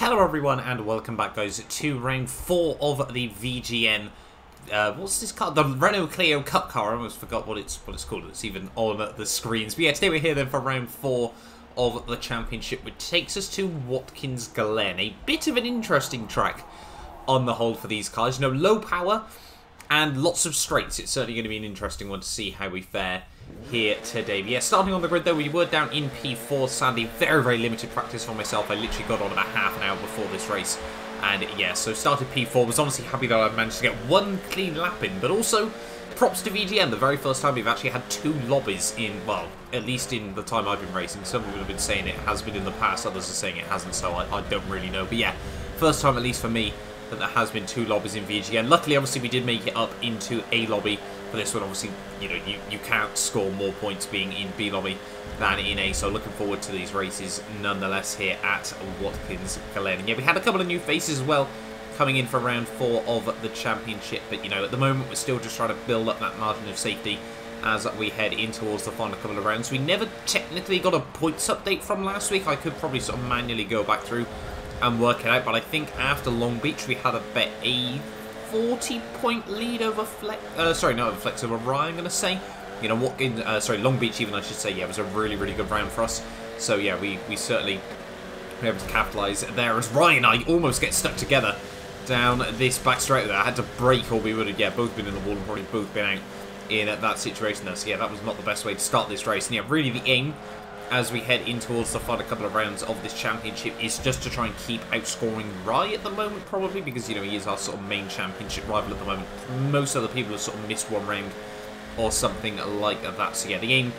Hello everyone and welcome back guys to round 4 of the VGN uh, what's this car? The Renault Clio Cup car. I almost forgot what it's what it's called. It's even on the screens. But yeah, today we're here then for round 4 of the championship which takes us to Watkins Glen. A bit of an interesting track on the whole for these cars. You know, low power and lots of straights. It's certainly going to be an interesting one to see how we fare here today. But yeah, starting on the grid though, we were down in P4, sadly. Very, very limited practice for myself. I literally got on about half an hour before this race. And yeah, so started P4, was honestly happy that I managed to get one clean lap in, but also props to VGN, the very first time we've actually had two lobbies in, well, at least in the time I've been racing. Some people have been saying it has been in the past, others are saying it hasn't, so I, I don't really know. But yeah, first time at least for me that there has been two lobbies in VGN. Luckily, obviously, we did make it up into a lobby for this one. Obviously, you know, you, you can't score more points being in B lobby than in A, so looking forward to these races nonetheless here at Watkins Glen. Yeah, we had a couple of new faces as well coming in for round four of the championship, but you know, at the moment we're still just trying to build up that margin of safety as we head in towards the final couple of rounds. We never technically got a points update from last week. I could probably sort of manually go back through and work it out. But I think after Long Beach, we had a bet a 40 point lead over Flex. Uh, sorry, not over Flex over Rye, I'm going to say. You know, what in, uh, sorry, Long Beach, even I should say, yeah, it was a really, really good round for us. So, yeah, we, we certainly were able to capitalise there as Ryan and I almost get stuck together down this back straight there. I had to brake or we would have, yeah, both been in the wall and probably both been out in that situation there. So, yeah, that was not the best way to start this race. And, yeah, really the aim as we head in towards the final couple of rounds of this championship is just to try and keep outscoring Rye at the moment, probably, because, you know, he is our sort of main championship rival at the moment. Most other people have sort of missed one round or something like that. So, yeah, the aim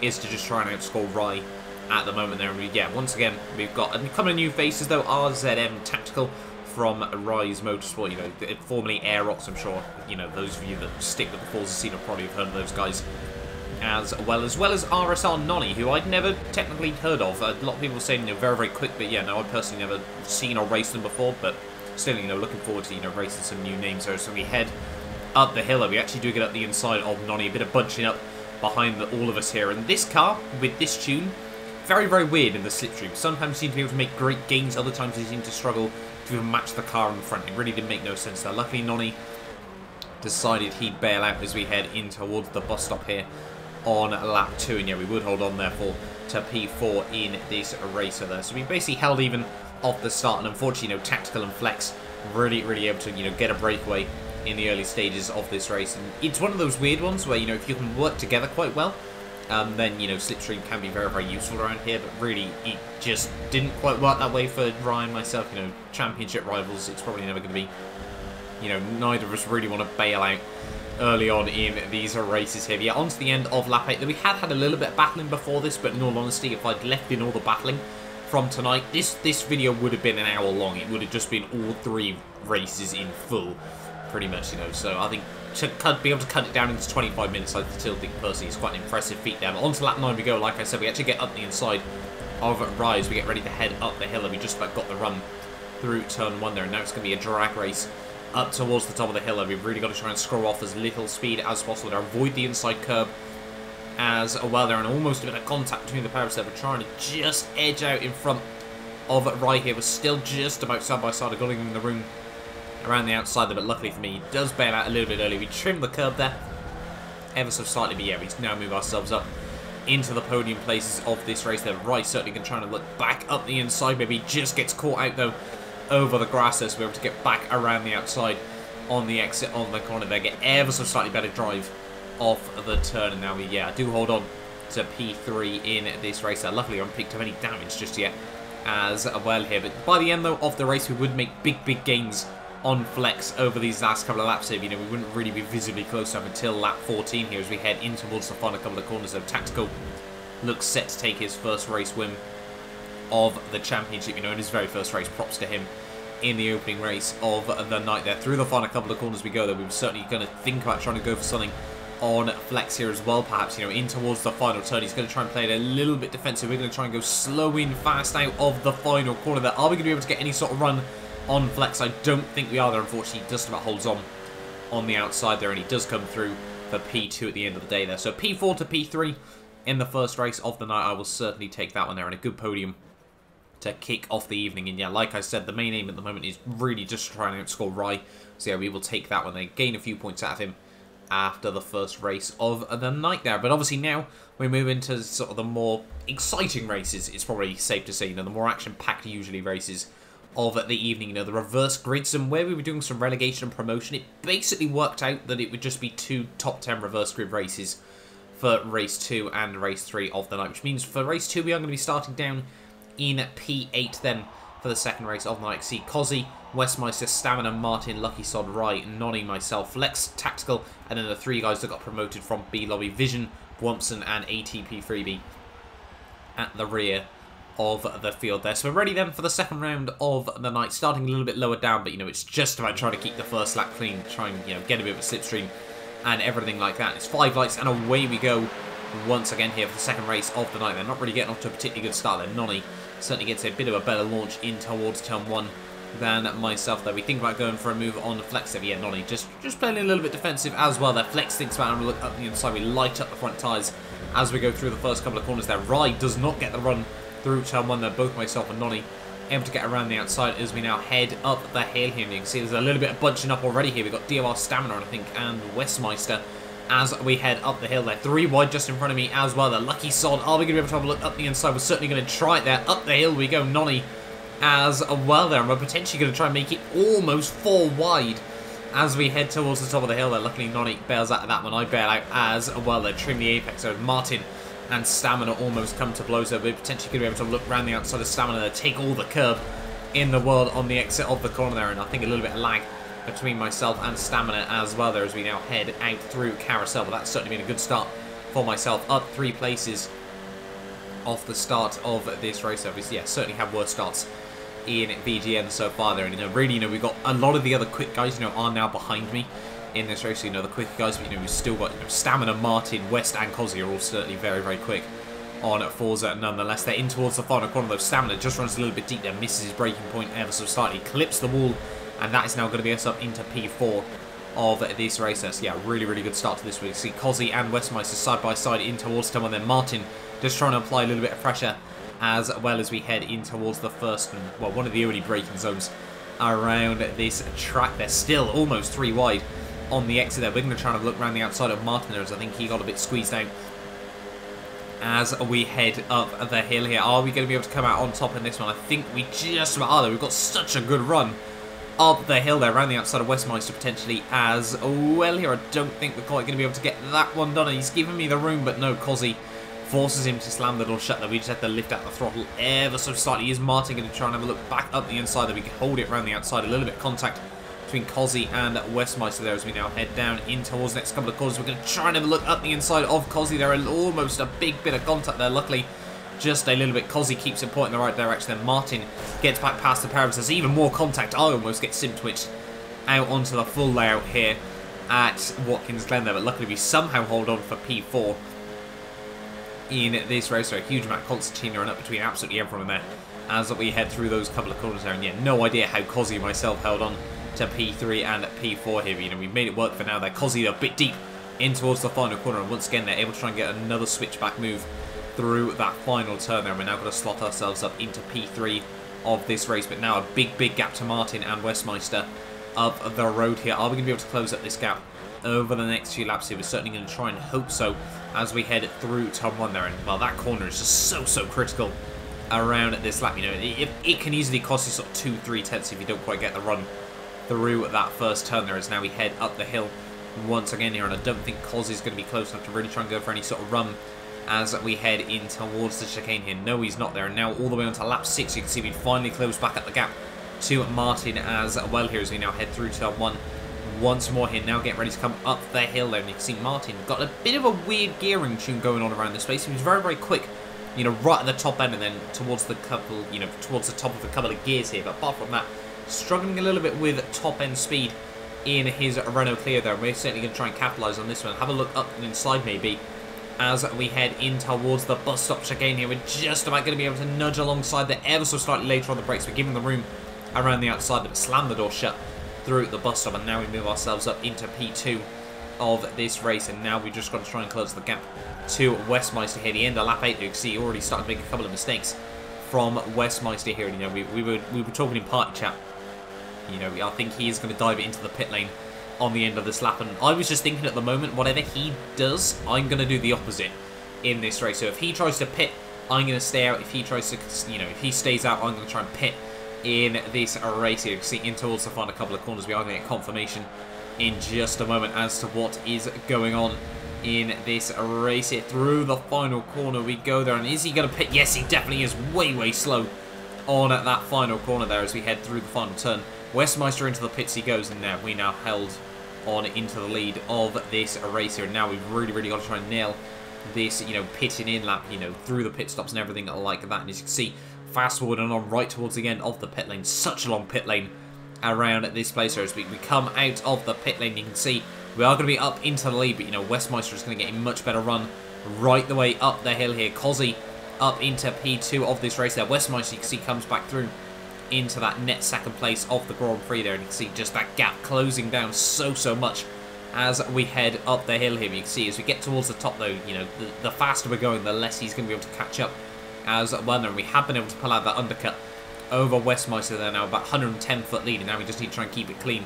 is to just try and outscore Rye at the moment there. And, we, yeah, once again, we've got a couple of new faces, though. RZM Tactical from Rise Motorsport, you know, formerly Aerox, I'm sure, you know, those of you that stick with the Forza scene have probably have heard of those guys as well, as well as RSR Nonny, who I'd never technically heard of. A lot of people saying, you know, very, very quick, but yeah, no, I've personally never seen or raced them before, but still, you know, looking forward to, you know, racing some new names there. So we head up the hill, and we actually do get up the inside of Nonny, a bit of bunching up behind the, all of us here. And this car, with this tune, very, very weird in the slipstream. Sometimes seem to be able to make great gains, other times they seem to struggle to even match the car in front. It really did make no sense there. Luckily, Nonny decided he'd bail out as we head in towards the bus stop here on lap 2. And yeah, we would hold on, therefore, to P4 in this racer there. So we basically held even off the start. And unfortunately, you know, Tactical and Flex really, really able to, you know, get a breakaway in the early stages of this race. And it's one of those weird ones where, you know, if you can work together quite well, um, then, you know, Slipstream can be very, very useful around here. But really, it just didn't quite work that way for Ryan myself. You know, championship rivals, it's probably never going to be, you know, neither of us really want to bail out early on in these races here. Yeah, on to the end of lap 8. We had had a little bit of battling before this, but in all honesty, if I'd left in all the battling from tonight, this, this video would have been an hour long. It would have just been all three races in full, pretty much, you know. So I think to cut, be able to cut it down into 25 minutes, I still think personally is quite an impressive feat there. But on to lap 9 we go. Like I said, we actually get up the inside of Rise. We get ready to head up the hill, and we just about got the run through turn 1 there. And now it's going to be a drag race up towards the top of the hill. And we've really got to try and scroll off as little speed as possible to avoid the inside curb as well there. And almost a bit of contact between the there. We're trying to just edge out in front of right here. We're still just about side by side. Got in the room around the outside there. But luckily for me, he does bail out a little bit early. We trim the curb there ever so slightly. But yeah, we now move ourselves up into the podium places of this race there. Right certainly can try to look back up the inside. Maybe just gets caught out though over the grass there, so we're able to get back around the outside on the exit on the corner there. Get ever so slightly better drive off the turn. And now we, yeah, do hold on to P3 in this race. There. Luckily, I haven't picked up any damage just yet as well here. But by the end, though, of the race, we would make big, big gains on flex over these last couple of laps here. You know, we wouldn't really be visibly close up until lap 14 here as we head in towards the final couple of corners. So Tactical looks set to take his first race win of the championship. You know, in his very first race, props to him in the opening race of the night there. Through the final couple of corners we go, we were certainly going to think about trying to go for something on flex here as well, perhaps, you know, in towards the final turn. He's going to try and play it a little bit defensive. We're going to try and go slow in, fast out of the final corner there. Are we going to be able to get any sort of run on flex? I don't think we are there, unfortunately. He just about holds on on the outside there, and he does come through for P2 at the end of the day there. So P4 to P3 in the first race of the night. I will certainly take that one there, and a good podium to kick off the evening. And yeah, like I said, the main aim at the moment is really just trying to outscore Rai. So yeah, we will take that when they gain a few points out of him after the first race of the night there. But obviously now we move into sort of the more exciting races, it's probably safe to say, you know, the more action-packed usually races of the evening, you know, the reverse grids and where we were doing some relegation and promotion, it basically worked out that it would just be two top 10 reverse grid races for race 2 and race 3 of the night, which means for race 2 we are going to be starting down in P8 then for the second race of the night. See Cozzy, Westmeister, Stamina, Martin, Lucky Sod, Rai, Nonny, myself, Lex, Tactical, and then the three guys that got promoted from B Lobby, Vision, Wompson, and ATP Freebie at the rear of the field there. So we're ready then for the second round of the night, starting a little bit lower down, but you know, it's just about trying to keep the first lap clean, try and, you know, get a bit of a slipstream and everything like that. It's five lights and away we go once again here for the second race of the night. They're not really getting off to a particularly good start there. Nonny certainly gets a bit of a better launch in towards turn one than myself there. We think about going for a move on flex. Yeah, Nonny just, just playing a little bit defensive as well there. Flex thinks about having a look up the inside. We light up the front tyres as we go through the first couple of corners there. Rai does not get the run through turn one there. Both myself and Nonny able to get around the outside as we now head up the hill here. You can see there's a little bit of bunching up already here. We've got DOR Stamina, I think, and Westmeister as we head up the hill there. Three wide just in front of me as well. The lucky sod. Are we going to be able to have a look up the inside? We're certainly going to try it there. Up the hill we go. Nonny as well there. And we're potentially going to try and make it almost four wide as we head towards the top of the hill there. Luckily, Nonny bails out of that one. I bail out as well there. Trim the apex. So Martin and Stamina almost come to blows there. We're potentially going to be able to look around the outside of Stamina there. Take all the curb in the world on the exit of the corner there. And I think a little bit of lag between myself and Stamina as well there as we now head out through Carousel. But that's certainly been a good start for myself. Up three places off the start of this race. Obviously, yeah, certainly have worse starts in VGN so far there. And, you know, really, you know, we've got a lot of the other quick guys, you know, are now behind me in this race. You know, the quick guys, but, you know, we've still got, you know, Stamina, Martin, West, and Cozzy are all certainly very, very quick on Forza nonetheless. They're in towards the final corner, though. Stamina just runs a little bit deep there, misses his breaking point ever so slightly, clips the wall and that is now going to be us up into P4 of this race. So yeah, really, really good start to this week. See Cozzy and Westmeister side by side in towards Tom, and then Martin just trying to apply a little bit of pressure as well as we head in towards the first, and well, one of the only braking zones around this track. They're still almost three wide on the exit there. We're going to try and look around the outside of Martin there, as I think he got a bit squeezed out as we head up the hill here. Are we going to be able to come out on top in this one? I think we just are. We've got such a good run up the hill there, around the outside of Westmeister potentially as well here. I don't think we're quite going to be able to get that one done. He's giving me the room, but no, Cozzy forces him to slam the door shut there. We just have to lift out the throttle ever so slightly. Is Martin going to try and have a look back up the inside that we can hold it around the outside? A little bit contact between Cozzy and Westmeister there as we now head down in towards the next couple of corners. We're going to try and have a look up the inside of Cozzy there. Almost a big bit of contact there. Luckily, just a little bit. Cozzy keeps it pointing in the right direction. Then Martin gets back past the parents. There's even more contact. I almost get sim twitched out onto the full layout here at Watkins Glen there. But luckily we somehow hold on for P4 in this race. So a huge amount of Constantine and up between absolutely everyone there as we head through those couple of corners there. And yeah, no idea how Cozzy myself held on to P3 and P4 here. You know, we've made it work for now there. Cozzy a bit deep in towards the final corner. And once again, they're able to try and get another switchback move through that final turn there. We're now going to slot ourselves up into P3 of this race, but now a big, big gap to Martin and Westmeister up the road here. Are we going to be able to close up this gap over the next few laps here? We're certainly going to try and hope so as we head through turn one there. And, well, that corner is just so, so critical around this lap. You know, it, it can easily cost you sort of two, three tenths if you don't quite get the run through that first turn there as now we head up the hill once again here. And I don't think Cos is going to be close enough to really try and go for any sort of run as we head in towards the chicane here. No, he's not there. And now all the way on to lap 6, you can see we finally close back at the gap to Martin as well here as we now head through to one once more here. Now get ready to come up the hill. And you can see Martin got a bit of a weird gearing tune going on around this space. He was very, very quick, you know, right at the top end and then towards the couple, you know, towards the top of a couple of gears here. But apart from that, struggling a little bit with top end speed in his Renault Clio there. We're certainly going to try and capitalise on this one. Have a look up and inside maybe as we head in towards the bus stop chicane here. We're just about going to be able to nudge alongside there ever so slightly later on the brakes. We're giving the room around the outside, but slam the door shut through the bus stop. And now we move ourselves up into P2 of this race. And now we've just got to try and close the gap to Westmeister here. The end of lap 8, you can see already starting to make a couple of mistakes from Westmeister here. You know, we, we were we were talking in party chat. You know, I think he is going to dive into the pit lane on the end of this lap. And I was just thinking at the moment, whatever he does, I'm going to do the opposite in this race. So if he tries to pit, I'm going to stay out. If he tries to, you know, if he stays out, I'm going to try and pit in this race here. You see, in towards the final couple of corners, we are going to get confirmation in just a moment as to what is going on in this race here. Through the final corner we go there. And is he going to pit? Yes, he definitely is way, way slow on at that final corner there as we head through the final turn. Westmeister into the pits he goes, and now we now held on into the lead of this race here. And now we've really, really got to try and nail this, you know, pitting in lap, you know, through the pit stops and everything like that. And as you can see, fast forward and on right towards the end of the pit lane. Such a long pit lane around this place here as we, we come out of the pit lane. You can see we are going to be up into the lead, but, you know, Westmeister is going to get a much better run right the way up the hill here. Cozzy up into P2 of this race there. Westmeister, you can see, comes back through into that net second place of the Grand Prix there. And you can see just that gap closing down so, so much as we head up the hill here. You can see as we get towards the top, though, you know, the, the faster we're going, the less he's going to be able to catch up as well. And we have been able to pull out that undercut over Westmeister there now, about 110 foot lead. And now we just need to try and keep it clean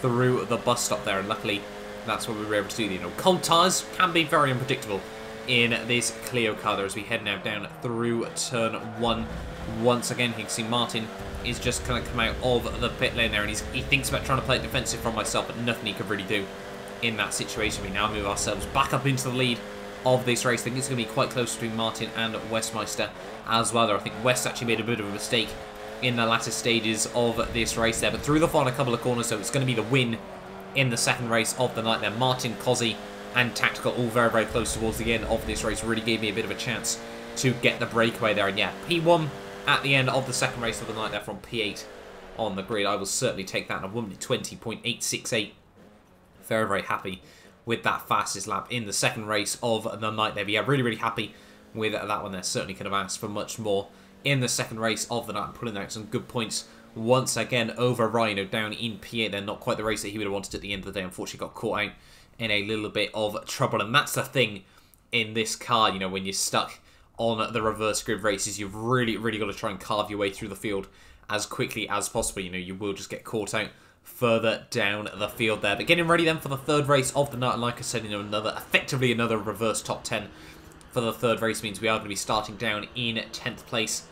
through the bus stop there. And luckily, that's what we were able to do. You know, cold tyres can be very unpredictable in this Clio car there as we head now down through turn one. Once again, you can see Martin is just going to come out of the pit lane there, and he thinks about trying to play it defensive from myself, but nothing he could really do in that situation. We now move ourselves back up into the lead of this race. I think it's going to be quite close between Martin and Westmeister as well. There, I think West actually made a bit of a mistake in the latter stages of this race there, but through the final couple of corners, so it's going to be the win in the second race of the night there. Martin, Cozzy, and Tactical all very, very close towards the end of this race. Really gave me a bit of a chance to get the breakaway there. And yeah, P1 at the end of the second race of the night there from P8 on the grid. I will certainly take that. And I won 20.868. Very, very happy with that fastest lap in the second race of the night there. But yeah, really, really happy with that one there. Certainly could have asked for much more in the second race of the night pulling out some good points once again over Rhino down in P8. They're not quite the race that he would have wanted at the end of the day. Unfortunately, got caught out in a little bit of trouble. And that's the thing in this car, you know, when you're stuck on the reverse grid races, you've really, really got to try and carve your way through the field as quickly as possible. You know, you will just get caught out further down the field there. But getting ready then for the third race of the night. And like I said, you know, another, effectively another reverse top 10 for the third race means we are going to be starting down in 10th place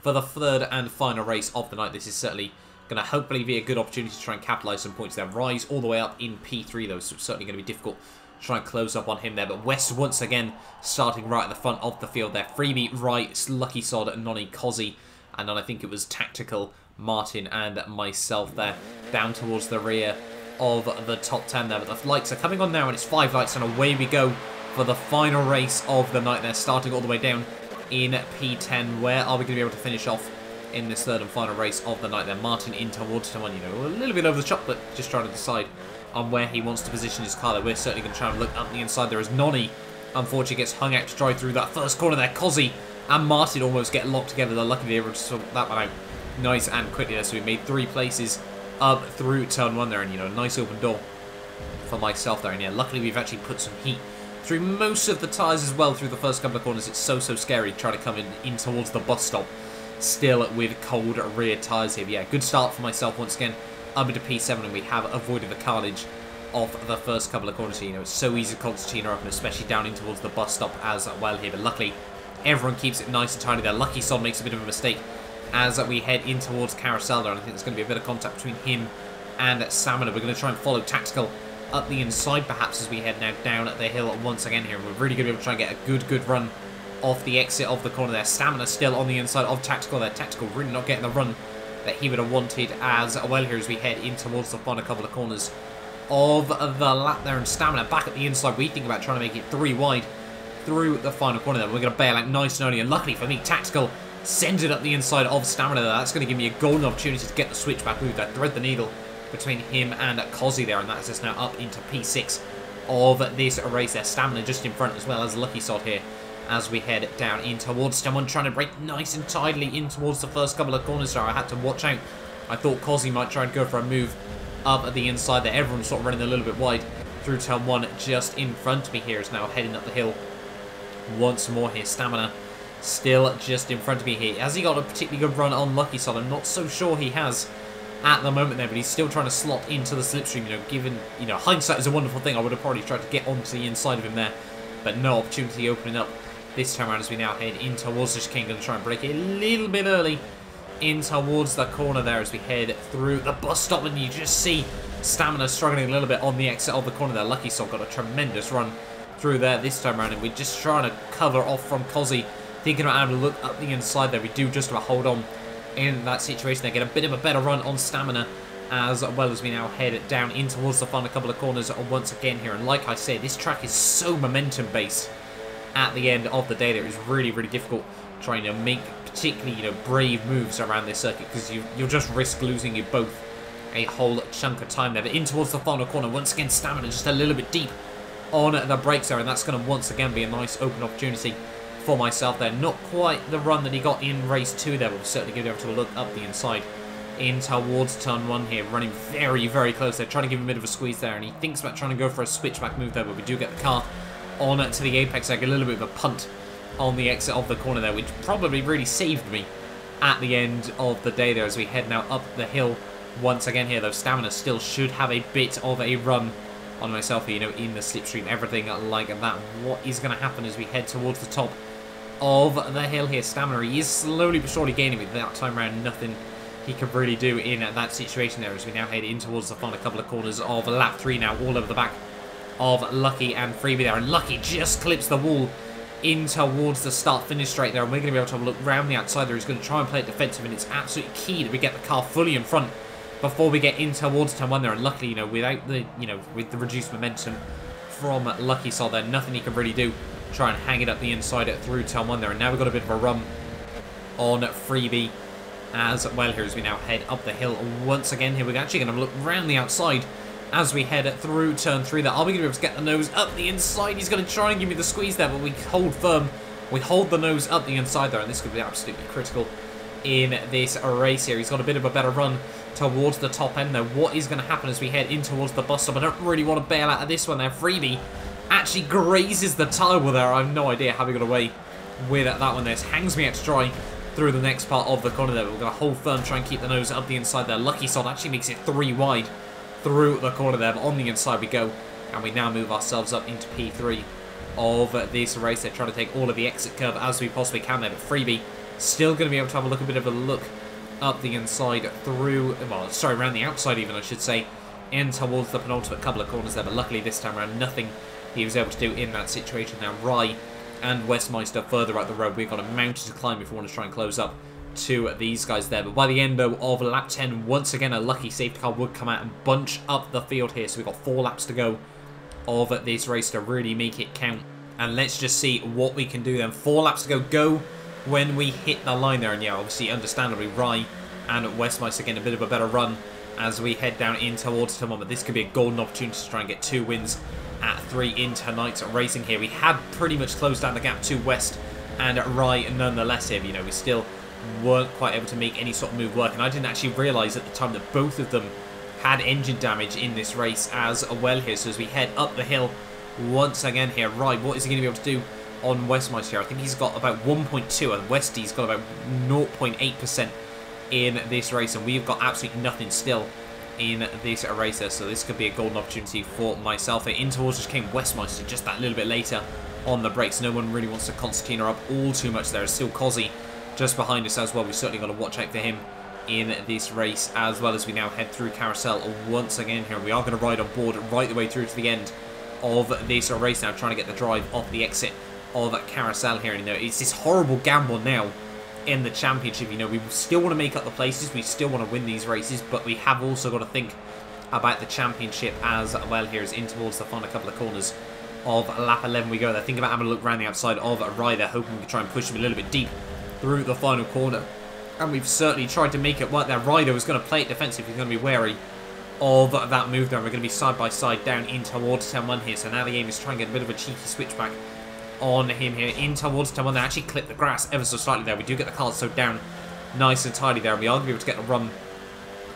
for the third and final race of the night. This is certainly going to hopefully be a good opportunity to try and capitalise some points there. Rise all the way up in P3 though, so it's certainly going to be difficult try and close up on him there. But West once again starting right at the front of the field there. Freebie, Wright, Lucky Sod, Nonny, Cozzy, and then I think it was Tactical, Martin and myself there down towards the rear of the top 10 there. But the lights are coming on now and it's five lights and away we go for the final race of the night there, starting all the way down in P10. Where are we going to be able to finish off in this third and final race of the night there. Martin in towards someone, you know, a little bit over the top, but just trying to decide on where he wants to position his car there. We're certainly going to try and look up the inside there as Nonny, unfortunately, gets hung out to drive through that first corner there. Cozzy and Martin almost get locked together. They're lucky they were able to sort that one out nice and quickly there. So we made three places up through turn one there, and, you know, nice open door for myself there. And, yeah, luckily we've actually put some heat through most of the tyres as well through the first couple of corners. It's so, so scary trying to come in, in towards the bus stop still with cold rear tyres here. But yeah, good start for myself once again. Up into P7 and we have avoided the carnage of the first couple of corners. You know, it's so easy to concertina up and especially down in towards the bus stop as well here. But luckily, everyone keeps it nice and tidy there. Lucky Sod makes a bit of a mistake as we head in towards Carousel there. And I think there's going to be a bit of contact between him and Salmon. We're going to try and follow Tactical up the inside perhaps as we head now down at the hill once again here. We're really going to be able to try and get a good, good run off the exit of the corner there. Stamina still on the inside of Tactical there. Tactical really not getting the run that he would have wanted as well here as we head in towards the final couple of corners of the lap there. And Stamina back at the inside. We think about trying to make it three wide through the final corner there. We're going to bail out nice and early. And luckily for me, Tactical sends it up the inside of Stamina there. That's going to give me a golden opportunity to get the switchback move that thread the needle between him and Cozzy there. And that's us now up into P6 of this race there. Stamina just in front as well as Lucky Sod here as we head down in towards someone trying to break nice and tidily in towards the first couple of corners so I had to watch out. I thought Cozzy might try and go for a move up at the inside there. Everyone's sort of running a little bit wide through turn one just in front of me here is now heading up the hill once more here. Stamina still just in front of me here. Has he got a particularly good run on Lucky Sod? I'm not so sure he has at the moment there, but he's still trying to slot into the slipstream, you know, given, you know, hindsight is a wonderful thing. I would have probably tried to get onto the inside of him there, but no opportunity opening up this time around as we now head in towards this chicane. To try and break it a little bit early in towards the corner there as we head through the bus stop, and you just see Stamina struggling a little bit on the exit of the corner there. Lucky Sod got a tremendous run through there this time around, and we're just trying to cover off from Cozzy, thinking about having to look up the inside there. We do just about hold on in that situation there, get a bit of a better run on Stamina, as well as we now head down in towards the final couple of corners once again here. And like I say, this track is so momentum-based at the end of the day that it was really, really difficult trying to make particularly, you know, brave moves around this circuit because you, you'll just risk losing you both a whole chunk of time there. But in towards the final corner, once again, Stamina just a little bit deep on the brakes there, and that's going to once again be a nice open opportunity for myself there. Not quite the run that he got in race two there, but we're certainly going to be able to look up the inside in towards turn one here, running very, very close there, trying to give him a bit of a squeeze there, and he thinks about trying to go for a switchback move there, but we do get the car on to the apex, like a little bit of a punt on the exit of the corner there, which probably really saved me at the end of the day there as we head now up the hill once again here, though. Stamina still should have a bit of a run on myself, you know, in the slipstream, everything like that. What is going to happen as we head towards the top of the hill here? Stamina, he is slowly but surely gaining it. That time around, nothing he could really do in that situation there as we now head in towards the final couple of corners of lap three now, all over the back of Lucky and Freebie there. And Lucky just clips the wall in towards the start-finish straight there. And we're going to be able to have a look round the outside there. He's going to try and play it defensive. And it's absolutely key that we get the car fully in front before we get in towards turn one there. And luckily, you know, without the, you know, with the reduced momentum from Lucky Sod there, nothing he can really do. Try and hang it up the inside through turn one there. And now we've got a bit of a run on Freebie as well here as we now head up the hill once again here. We're actually going to look round the outside as we head through turn three there. We going to be able to get the nose up the inside? He's going to try and give me the squeeze there, but we hold firm. We hold the nose up the inside there, and this could be absolutely critical in this race here. He's got a bit of a better run towards the top end, there. What is going to happen as we head in towards the bus stop? I don't really want to bail out of this one there. Freebie actually grazes the tire there. I have no idea how he got away with that one there. It hangs me out to dry through the next part of the corner there. We're going to hold firm, try and keep the nose up the inside there. Lucky Sod actually makes it three wide through the corner there, but on the inside we go. And we now move ourselves up into P3 of this race. They're trying to take all of the exit curve as we possibly can there, but Freebie still going to be able to have a look, a bit of a look up the inside through, well, sorry, around the outside even, I should say, in towards the penultimate couple of corners there, but luckily this time around, nothing he was able to do in that situation. Now, Rye and Westmeister further up the road, we've got a mountain to climb if we want to try and close up to these guys there. But by the end, though, of lap 10, once again, a lucky safety car would come out and bunch up the field here. So we've got four laps to go of this race to really make it count. And let's just see what we can do then. Four laps to go. Go when we hit the line there. And yeah, obviously, understandably, Rye and Westmeister getting a bit of a better run as we head down in towards tomorrow. But this could be a golden opportunity to try and get two wins at three in tonight's racing here. We had pretty much closed down the gap to West and Rye nonetheless here. You know, we still weren't quite able to make any sort of move work. And I didn't actually realise at the time that both of them had engine damage in this race as well here. So as we head up the hill once again here, right, what is he going to be able to do on Westmeister here? I think he's got about 1.2 and Westy's got about 0.8% in this race. And we've got absolutely nothing still in this racer. So this could be a golden opportunity for myself. In towards just came Westmeister just that little bit later on the brakes. No one really wants to concertina up all too much there. It's still Cozzy just behind us as well. We've certainly got to watch out for him in this race as well as we now head through Carousel once again here. We are going to ride on board right the way through to the end of this race now, trying to get the drive off the exit of Carousel here. And, you know, it's this horrible gamble now in the championship. You know, we still want to make up the places, we still want to win these races, but we have also got to think about the championship as well here as in towards the final couple of corners of lap 11 we go there. Think about having a look around the outside of Ryder, hoping we can try and push him a little bit deep through the final corner. And we've certainly tried to make it work there. Ryder was going to play it defensive. He's going to be wary of that move there. We're going to be side by side down in towards 10-1 here. So now the aim is trying to get a bit of a cheeky switchback on him here. In towards 10-1. They actually clip the grass ever so slightly there. We do get the car so down nice and tidy there. And we are going to be able to get a run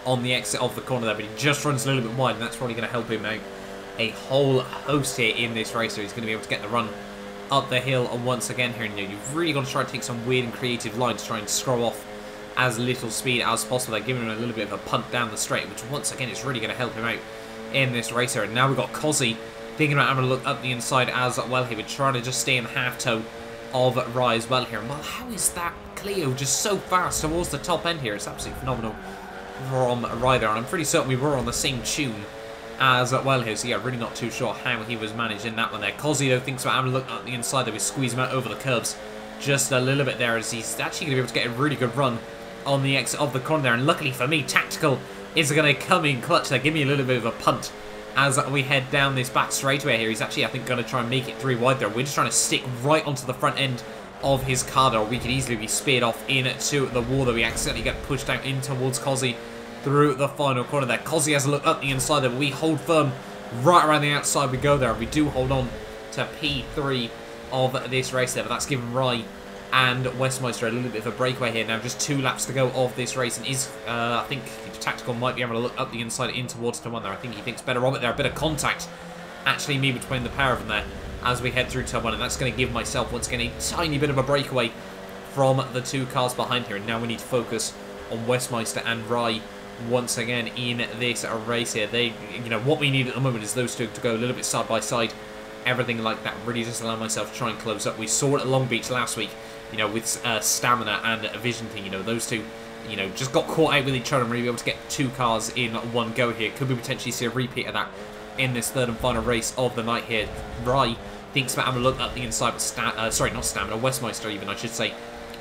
on the exit of the corner there. But he just runs a little bit wide. And that's probably going to help him out a whole host here in this race. So he's going to be able to get the run up the hill and once again here. And you know, you've really got to try to take some weird and creative line to try and scroll off as little speed as possible. They're giving him a little bit of a punt down the straight, which once again is really going to help him out in this racer. And now we've got Cozzy thinking about having a look up the inside as well here. We're trying to just stay in the half toe of Rye as well here. And well, how is that Clio just so fast towards the top end here? It's absolutely phenomenal from Rye there. And I'm pretty certain we were on the same tune as well here. So yeah, really not too sure how he was managing that one there. Cozzy thinks about having a look at the inside there. We squeeze him out over the curbs just a little bit there as he's actually going to be able to get a really good run on the exit of the corner there. And luckily for me, Tactical is going to come in clutch there. Give me a little bit of a punt as we head down this back straightaway here. He's actually, I think, going to try and make it three wide there. We're just trying to stick right onto the front end of his car there. We could easily be speared off into the wall that we accidentally get pushed out in towards Cozzy through the final corner there. Cozzy has a look up the inside there. We hold firm right around the outside we go there. We do hold on to P3 of this race there, but that's given Rye and Westmeister a little bit of a breakaway here. Now just two laps to go of this race, and is uh, I think Tactical might be able to look up the inside in towards turn one there. I think he thinks better of it there. A bit of contact actually me between the pair of them there as we head through turn one, and that's going to give myself once again a tiny bit of a breakaway from the two cars behind here. And now we need to focus on Westmeister and Rye once again in this race here. They, you know, what we need at the moment is those two to go a little bit side by side. Everything like that really just allow myself to try and close up. We saw it at Long Beach last week you know, with uh, stamina and a vision thing, you know, those two, you know, just got caught out with each other and really able to get two cars in one go here. Could we potentially see a repeat of that in this third and final race of the night here? Rye thinks about having a look at the inside, but uh, sorry, not stamina, Westmeister even, I should say,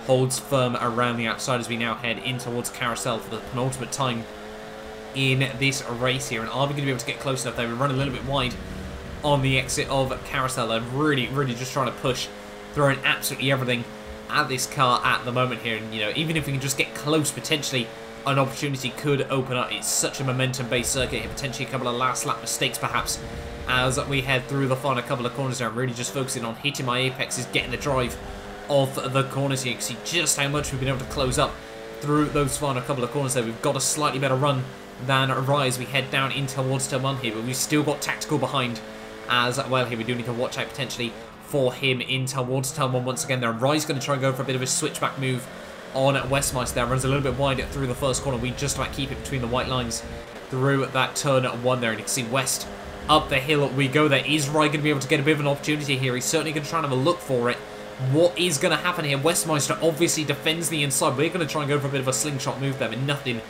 holds firm around the outside as we now head in towards Carousel for the penultimate time in this race here. And are we going to be able to get close enough there? We run a little bit wide on the exit of Carousel. I'm really, really just trying to push, throwing absolutely everything at this car at the moment here. And, you know, even if we can just get close, potentially an opportunity could open up. It's such a momentum-based circuit, here, potentially a couple of last lap mistakes perhaps as we head through the final couple of corners there. I'm really just focusing on hitting my apexes, getting the drive of the corners here. You can see just how much we've been able to close up through those final couple of corners there. We've got a slightly better run than Rye as We head down in towards turn one here, but we've still got tactical behind as well here. We do need to watch out potentially for him in towards turn one once again there. Rye's going to try and go for a bit of a switchback move on Westmeister there. Runs a little bit wide through the first corner. We just about keep it between the white lines through that turn one there. And you can see West up the hill we go there. Is Rye going to be able to get a bit of an opportunity here? He's certainly going to try and have a look for it. What is going to happen here? Westmeister obviously defends the inside. We're going to try and go for a bit of a slingshot move there, but nothing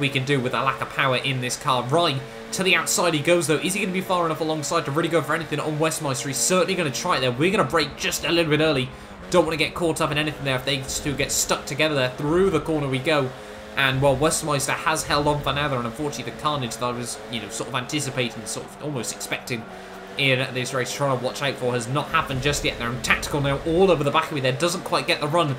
we can do with a lack of power in this car. Rye to the outside he goes, though. Is he going to be far enough alongside to really go for anything on Westmeister? He's certainly going to try it there. We're going to break just a little bit early. Don't want to get caught up in anything there if they two get stuck together there. Through the corner we go. And, well, Westmeister has held on for now and unfortunately the carnage that I was, you know, sort of anticipating, sort of almost expecting in this race, trying to watch out for, has not happened just yet. They're tactical now all over the back of me there. Doesn't quite get the run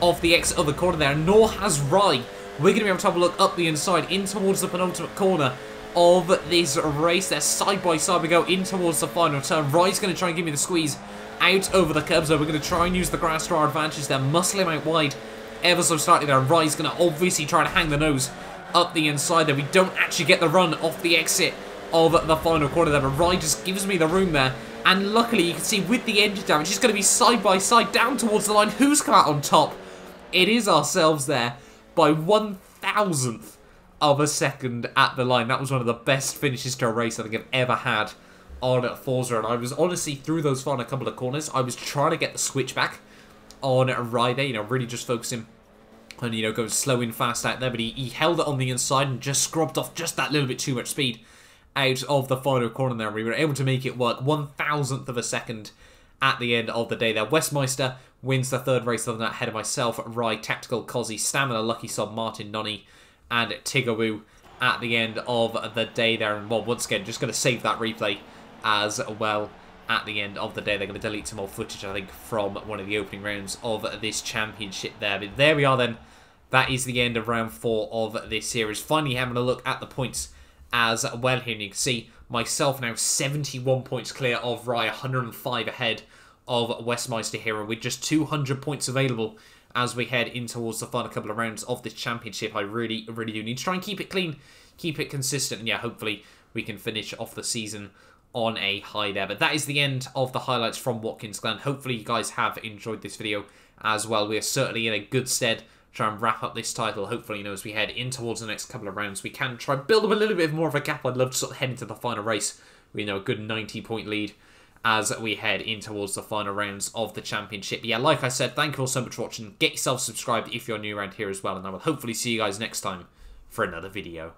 off the exit of the corner there, nor has Rye. We're going to be able to have a look up the inside, in towards the penultimate corner of this race. They're side by side. We go in towards the final turn. Rye's going to try and give me the squeeze out over the curbs. So we're going to try and use the grass to our advantage. They're muscling out wide ever so slightly there. Rye's going to obviously try to hang the nose up the inside there. We don't actually get the run off the exit of the final corner there, but Rye just gives me the room there. And luckily, you can see with the engine damage, he's going to be side by side down towards the line. Who's come out on top? It is ourselves there by one thousandth of a second at the line. That was one of the best finishes to a race I think I've ever had on Forza. And I was honestly, through those final couple of corners, I was trying to get the switch back on Ryder, you know, really just focusing on, you know, going slow and fast out there. But he, he held it on the inside and just scrubbed off just that little bit too much speed out of the final corner there. We were able to make it work one thousandth of a second at the end of the day there. Westmeister wins the third race of the night ahead of myself, Rye, Tactical, Cozzy, Stamina, Lucky Sod, Martin, Nonny, and Tigawoo at the end of the day there. And well, once again, just going to save that replay as well at the end of the day. They're going to delete some more footage, I think, from one of the opening rounds of this championship there. But there we are then. That is the end of round four of this series. Finally having a look at the points as well here. And you can see myself now 71 points clear of Rye, 105 ahead of Westmeister Hero with just 200 points available as we head in towards the final couple of rounds of this championship. I really, really do need to try and keep it clean, keep it consistent, and yeah, hopefully we can finish off the season on a high there. But that is the end of the highlights from Watkins Glen. Hopefully you guys have enjoyed this video as well. We are certainly in a good stead try and wrap up this title. Hopefully, you know, as we head in towards the next couple of rounds, we can try and build up a little bit more of a gap. I'd love to sort of head into the final race. We know a good 90 point lead as we head in towards the final rounds of the championship. Yeah, like I said, thank you all so much for watching. Get yourself subscribed if you're new around here as well, and I will hopefully see you guys next time for another video.